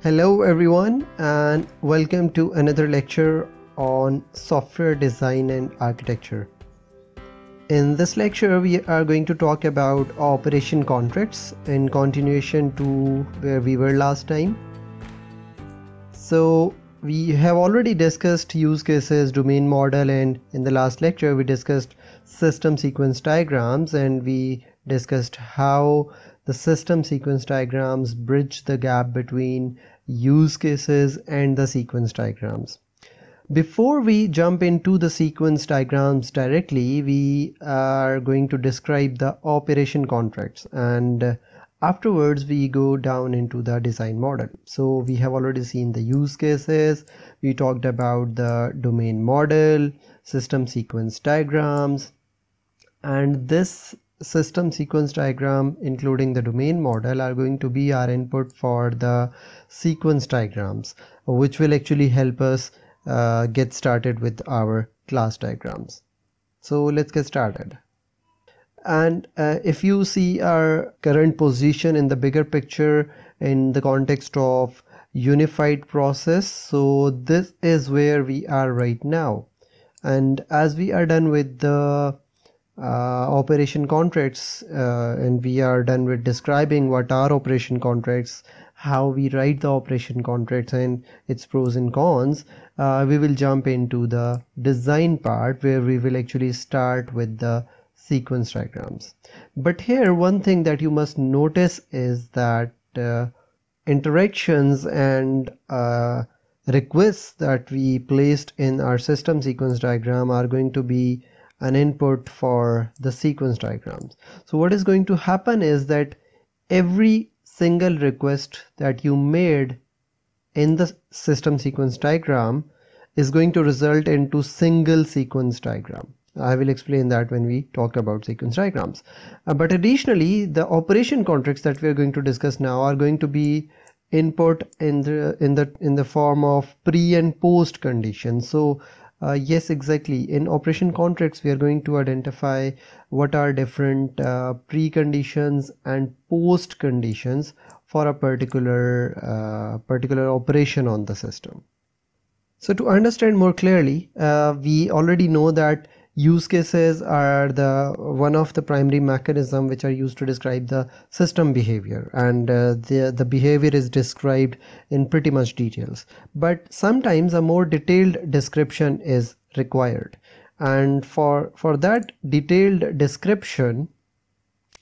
Hello everyone and welcome to another lecture on software design and architecture. In this lecture we are going to talk about operation contracts in continuation to where we were last time. So we have already discussed use cases, domain model and in the last lecture we discussed system sequence diagrams and we discussed how the system sequence diagrams bridge the gap between use cases and the sequence diagrams. Before we jump into the sequence diagrams directly, we are going to describe the operation contracts and afterwards we go down into the design model. So we have already seen the use cases, we talked about the domain model, system sequence diagrams, and this system sequence diagram including the domain model are going to be our input for the sequence diagrams which will actually help us uh, get started with our class diagrams. So let's get started. And uh, if you see our current position in the bigger picture in the context of unified process so this is where we are right now. And as we are done with the operation contracts uh, and we are done with describing what are operation contracts how we write the operation contracts and its pros and cons. Uh, we will jump into the design part where we will actually start with the sequence diagrams. But here one thing that you must notice is that uh, interactions and uh, requests that we placed in our system sequence diagram are going to be an input for the sequence diagrams. So what is going to happen is that every single request that you made in the system sequence diagram is going to result into single sequence diagram. I will explain that when we talk about sequence diagrams. Uh, but additionally, the operation contracts that we are going to discuss now are going to be input in the in the in the form of pre and post conditions. So uh, yes, exactly. In operation contracts, we are going to identify what are different uh, preconditions and post conditions for a particular uh, particular operation on the system. So to understand more clearly, uh, we already know that use cases are the one of the primary mechanism which are used to describe the system behavior. And uh, the the behavior is described in pretty much details. But sometimes a more detailed description is required. And for for that detailed description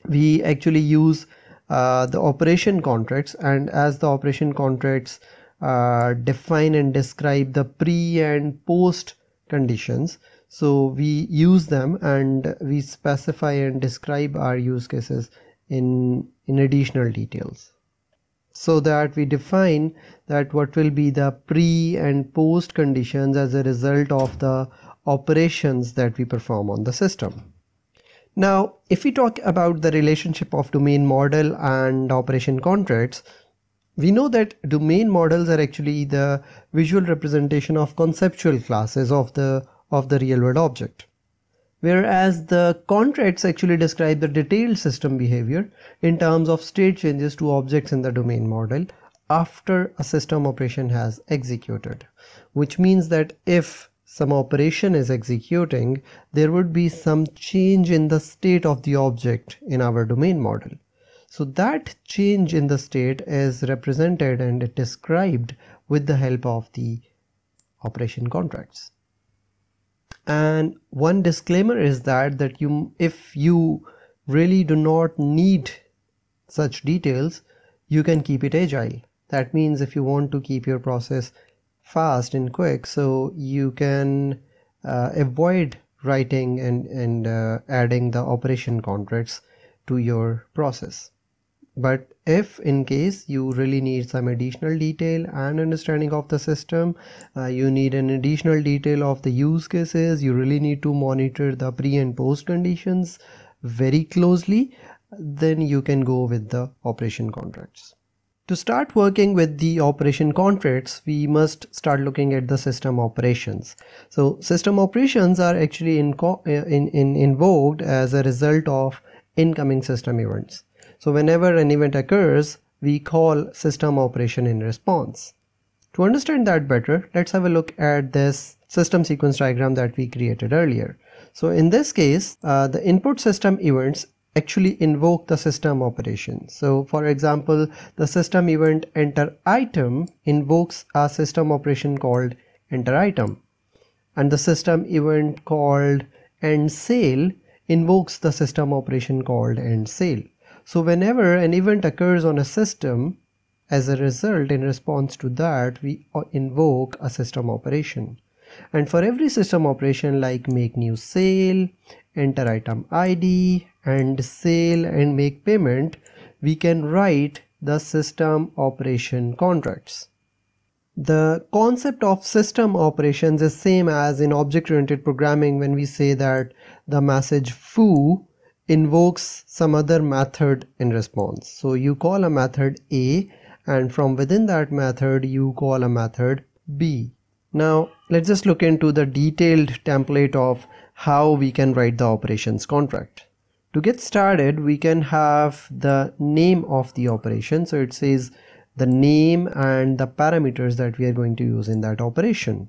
we actually use uh, the operation contracts. And as the operation contracts uh, define and describe the pre and post conditions so we use them and we specify and describe our use cases in in additional details. So that we define that what will be the pre and post conditions as a result of the operations that we perform on the system. Now if we talk about the relationship of domain model and operation contracts we know that domain models are actually the visual representation of conceptual classes of the of the real world object. Whereas the contracts actually describe the detailed system behavior in terms of state changes to objects in the domain model after a system operation has executed. Which means that if some operation is executing, there would be some change in the state of the object in our domain model. So that change in the state is represented and described with the help of the operation contracts and one disclaimer is that that you if you really do not need such details you can keep it agile. That means if you want to keep your process fast and quick so you can uh, avoid writing and and uh, adding the operation contracts to your process but if in case you really need some additional detail and understanding of the system uh, you need an additional detail of the use cases you really need to monitor the pre and post conditions very closely then you can go with the operation contracts. To start working with the operation contracts we must start looking at the system operations. So system operations are actually in, in, in invoked as a result of incoming system events so whenever an event occurs, we call system operation in response. To understand that better, let's have a look at this system sequence diagram that we created earlier. So in this case, uh, the input system events actually invoke the system operation. So for example, the system event enter item invokes a system operation called enter item and the system event called end sale invokes the system operation called end sale. So whenever an event occurs on a system, as a result in response to that we uh, invoke a system operation. And for every system operation like make new sale enter item id and sale and make payment we can write the system operation contracts. The concept of system operations is same as in object oriented programming when we say that the message foo invokes some other method in response so you call a method a and from within that method you call a method b. Now let's just look into the detailed template of how we can write the operations contract. To get started we can have the name of the operation so it says the name and the parameters that we are going to use in that operation.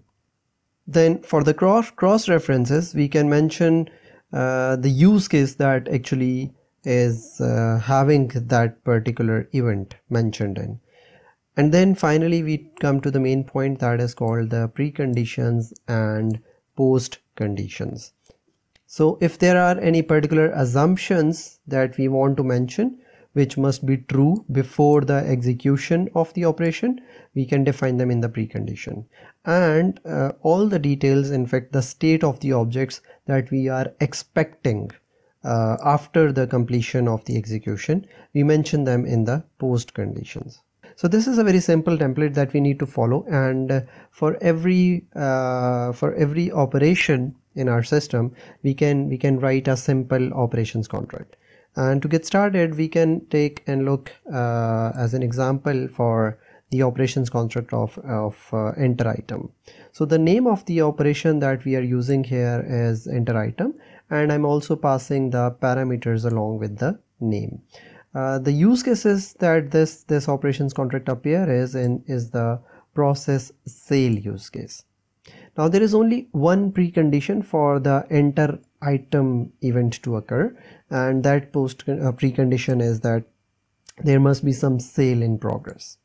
Then for the cross, cross references we can mention the use case that actually is uh, having that particular event mentioned in. And then finally we come to the main point that is called the preconditions and post conditions so if there are any particular assumptions that we want to mention which must be true before the execution of the operation we can define them in the precondition. And uh, all the details in fact the state of the objects that we are expecting uh, after the completion of the execution we mention them in the post conditions. So this is a very simple template that we need to follow and for every uh, for every operation in our system we can we can write a simple operations contract and to get started we can take and look uh, as an example for the operations contract of, of uh, enter item. So the name of the operation that we are using here is enter item and I'm also passing the parameters along with the name. Uh, the use cases that this this operations contract appear is in is the process sale use case. Now there is only one precondition for the enter item event to occur. And that post uh, precondition is that there must be some sale in progress.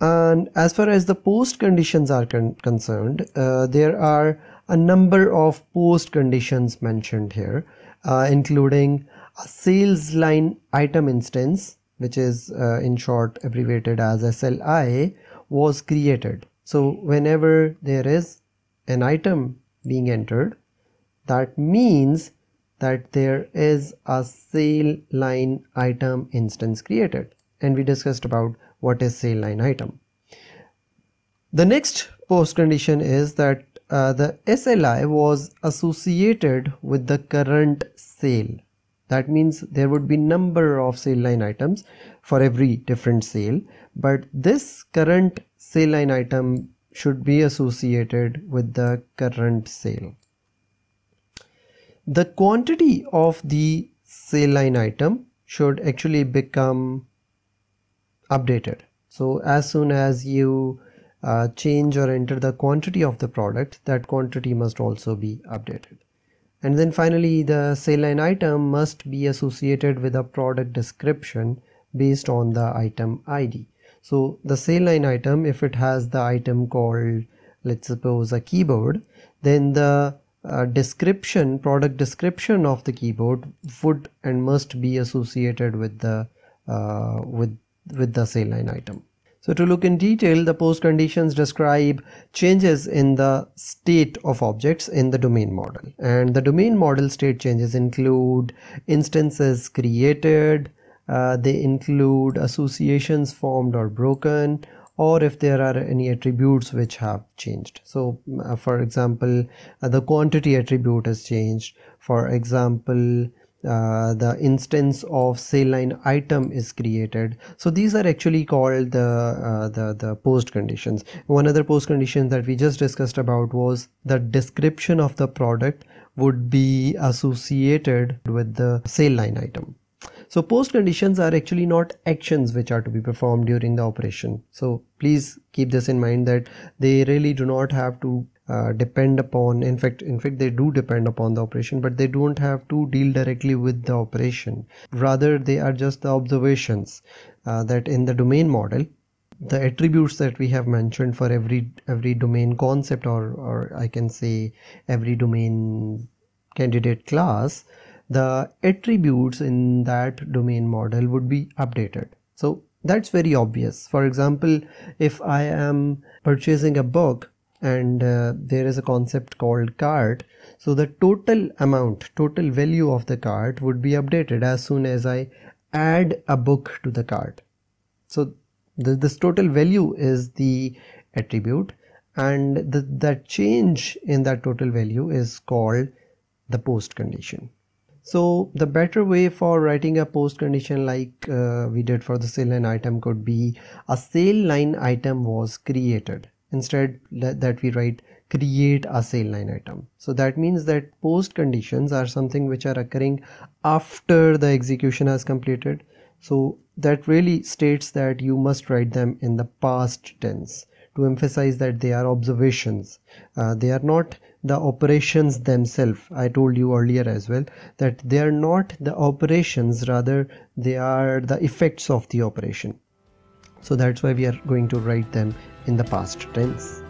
And as far as the post conditions are con concerned uh, there are a number of post conditions mentioned here uh, including a sales line item instance which is uh, in short abbreviated as SLI was created. So whenever there is an item being entered that means that there is a sale line item instance created. And we discussed about what is sale line item. The next post condition is that uh, the SLI was associated with the current sale. That means there would be number of sale line items for every different sale. But this current sale line item should be associated with the current sale the quantity of the sale line item should actually become updated. So as soon as you uh, change or enter the quantity of the product that quantity must also be updated. And then finally the sale line item must be associated with a product description based on the item ID so the sale line item if it has the item called let's suppose a keyboard then the uh, description product description of the keyboard would and must be associated with the uh, with with the sale line item so to look in detail, the post conditions describe changes in the state of objects in the domain model. And the domain model state changes include instances created, uh, they include associations formed or broken, or if there are any attributes which have changed. So uh, for example, uh, the quantity attribute has changed. For example, uh, the instance of sale line item is created so these are actually called the uh, the the post conditions one other post condition that we just discussed about was the description of the product would be associated with the sale line item so post conditions are actually not actions which are to be performed during the operation. So please keep this in mind that they really do not have to uh, depend upon in fact in fact they do depend upon the operation but they don't have to deal directly with the operation. Rather they are just the observations uh, that in the domain model the attributes that we have mentioned for every every domain concept or or I can say every domain candidate class the attributes in that domain model would be updated. So that's very obvious. For example if I am purchasing a book and uh, there is a concept called cart so the total amount total value of the cart would be updated as soon as I add a book to the cart. So the, this total value is the attribute and the, that change in that total value is called the post condition so the better way for writing a post condition like uh, we did for the sale line item could be a sale line item was created. Instead that we write create a sale line item. So that means that post conditions are something which are occurring after the execution has completed. So that really states that you must write them in the past tense to emphasize that they are observations. Uh, they are not the operations themselves. I told you earlier as well that they are not the operations rather they are the effects of the operation. So that's why we are going to write them in the past tense